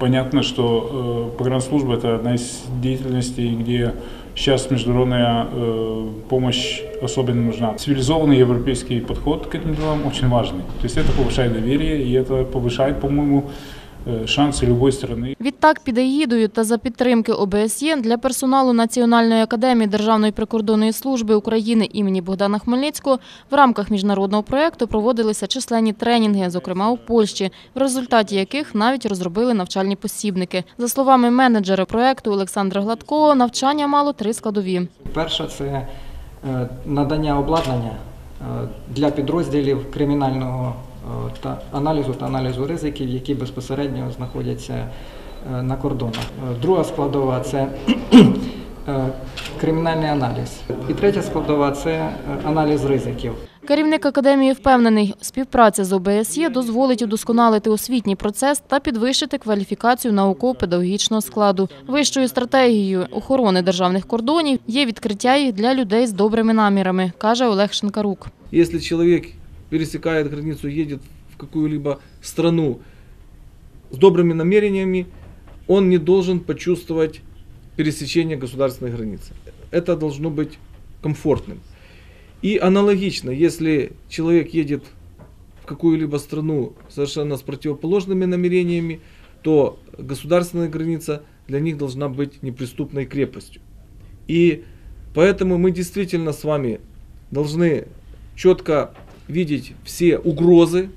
Понятно, что э, погранслужба – это одна из деятельностей, где сейчас международная э, помощь особенно нужна. Цивилизованный европейский подход к этим делам очень важный. То есть это повышает доверие, и это повышает, по-моему, э, шансы любой страны. Відтак, під егідою та за підтримки ОБСЄ для персоналу Національної академії Державної прикордонної служби України імені Богдана Хмельницького в рамках міжнародного проєкту проводилися численні тренінги, зокрема у Польщі, в результаті яких навіть розробили навчальні посібники. За словами менеджера проєкту Олександра Гладкого, навчання мало три складові. Перше це е, надання обладнання е, для підрозділів кримінального е, та аналізу та аналізу ризиків, які безпосередньо знаходяться е, на кордонах. Е, Друга складова це е, кримінальний аналіз. І третя складова це е, аналіз ризиків. Керівник академії впевнений, співпраця з ОБСЄ дозволить удосконалити освітній процес та підвищити кваліфікацію науково-педагогічного складу. Вищою стратегією охорони державних кордонів є відкриття їх для людей з добрими намірами, каже Олег Шинкарук. Если человек пересекает границу, едет в какую-либо страну с добрыми намерениями, он не должен почувствовать пересечение государственной границы. Это должно быть комфортным. И аналогично, если человек едет в какую-либо страну совершенно с противоположными намерениями, то государственная граница для них должна быть неприступной крепостью. И поэтому мы действительно с вами должны четко видеть все угрозы,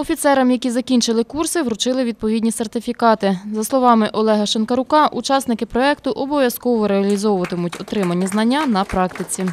Офіцерам, які закінчили курси, вручили відповідні сертифікати. За словами Олега Шинкарука, учасники проекту обов'язково реалізовуватимуть отримані знання на практиці.